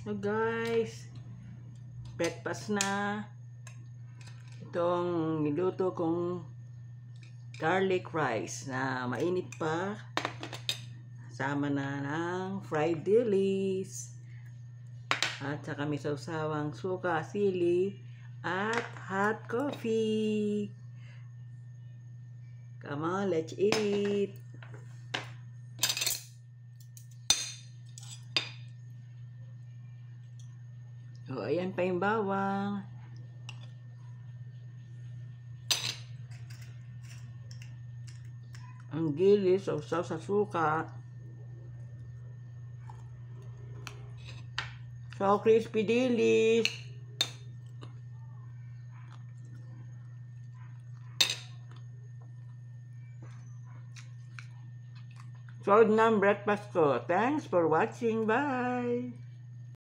So guys, breakfast na. Itong niluto kong garlic rice na mainit pa. Sama na ng fried dilis. At saka may sausawang suka, sili, at hot coffee. Come on, let's eat. O, ayan pa yung bawang. Ang gilis, sausaw sa suka. So, crispy dilis. So, ng breakfast ko. Thanks for watching. Bye!